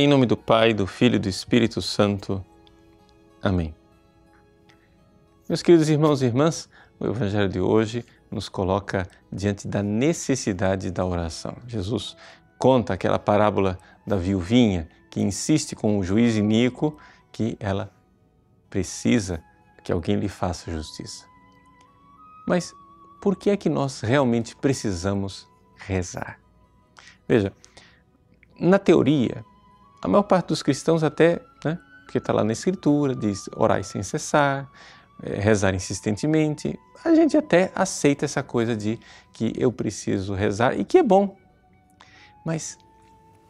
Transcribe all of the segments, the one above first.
Em nome do Pai, do Filho e do Espírito Santo. Amém. Meus queridos irmãos e irmãs, o Evangelho de hoje nos coloca diante da necessidade da oração. Jesus conta aquela parábola da viuvinha que insiste com o juiz iníquo que ela precisa que alguém lhe faça justiça. Mas por que é que nós realmente precisamos rezar? Veja, na teoria, a maior parte dos cristãos até, né, porque está lá na Escritura, diz orar sem cessar, é, rezar insistentemente, a gente até aceita essa coisa de que eu preciso rezar e que é bom. Mas,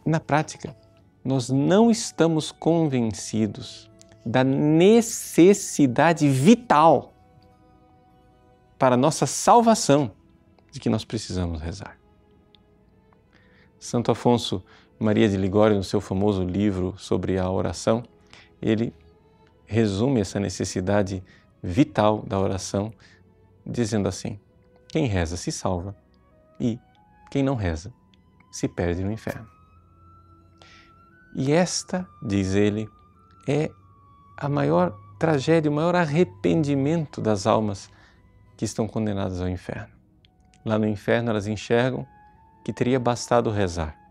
na prática, nós não estamos convencidos da necessidade vital para a nossa salvação de que nós precisamos rezar. Santo Afonso Maria de Ligório, no seu famoso livro sobre a oração, ele resume essa necessidade vital da oração dizendo assim: quem reza se salva e quem não reza se perde no inferno. E esta, diz ele, é a maior tragédia, o maior arrependimento das almas que estão condenadas ao inferno. Lá no inferno elas enxergam que teria bastado rezar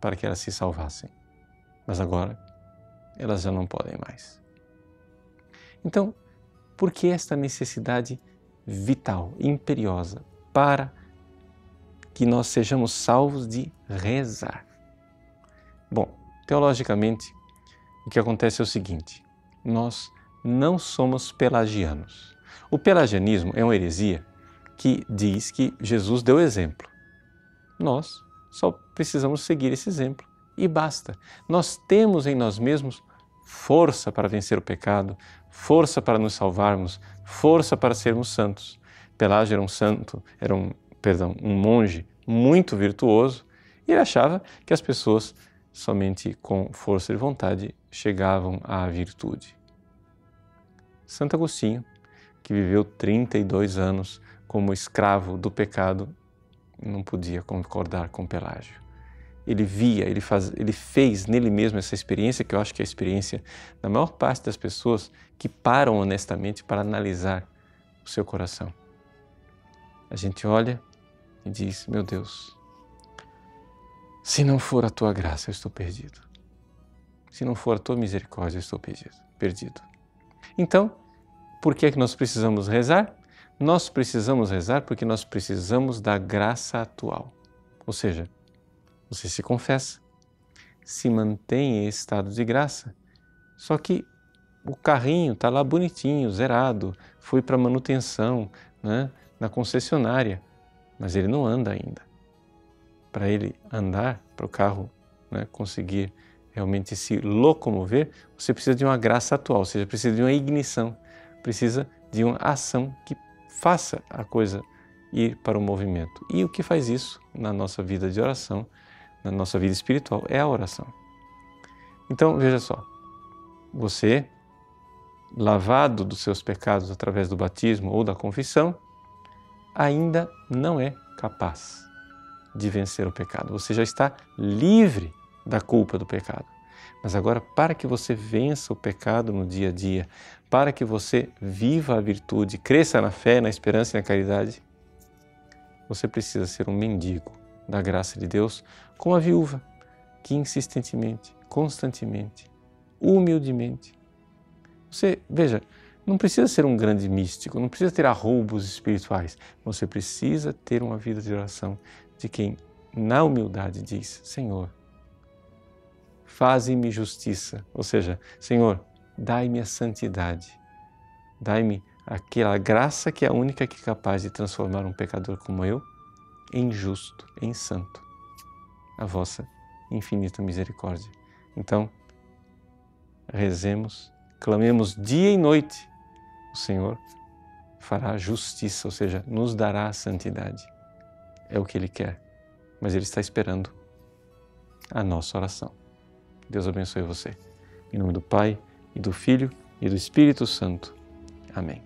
para que elas se salvassem. Mas agora elas já não podem mais. Então, por que esta necessidade vital, imperiosa, para que nós sejamos salvos de rezar? Bom, teologicamente, o que acontece é o seguinte: nós não somos pelagianos. O pelagianismo é uma heresia que diz que Jesus deu exemplo. Nós só precisamos seguir esse exemplo e basta. Nós temos em nós mesmos força para vencer o pecado, força para nos salvarmos, força para sermos santos. Pelágio era um santo, era um, perdão, um monge muito virtuoso e ele achava que as pessoas somente com força de vontade chegavam à virtude. Santo Agostinho, que viveu 32 anos como escravo do pecado, não podia concordar com Pelágio. Ele via, ele, faz, ele fez nele mesmo essa experiência, que eu acho que é a experiência da maior parte das pessoas que param honestamente para analisar o seu coração. A gente olha e diz: Meu Deus, se não for a tua graça, eu estou perdido. Se não for a tua misericórdia, eu estou perdido. perdido. Então, por que é que nós precisamos rezar? Nós precisamos rezar porque nós precisamos da graça atual. Ou seja, você se confessa, se mantém em estado de graça, só que o carrinho está lá bonitinho, zerado, foi para manutenção né, na concessionária, mas ele não anda ainda. Para ele andar, para o carro né, conseguir realmente se locomover, você precisa de uma graça atual, ou seja, precisa de uma ignição, precisa de uma ação que faça a coisa ir para o movimento. E o que faz isso na nossa vida de oração, na nossa vida espiritual, é a oração. Então, veja só, você, lavado dos seus pecados através do batismo ou da confissão, ainda não é capaz de vencer o pecado. Você já está livre da culpa do pecado. Mas agora, para que você vença o pecado no dia a dia, para que você viva a virtude, cresça na fé, na esperança e na caridade, você precisa ser um mendigo da graça de Deus, como a viúva, que insistentemente, constantemente, humildemente. Você, veja, não precisa ser um grande místico, não precisa ter arroubos espirituais. Você precisa ter uma vida de oração de quem, na humildade, diz: Senhor, faze-me justiça. Ou seja, Senhor, dai-me a santidade, dai-me aquela graça que é a única que é capaz de transformar um pecador como eu em justo, em santo. A vossa infinita misericórdia. Então, rezemos, clamemos dia e noite. O Senhor fará justiça, ou seja, nos dará a santidade. É o que Ele quer, mas Ele está esperando a nossa oração. Deus abençoe você. Em nome do Pai, e do Filho, e do Espírito Santo. Amém.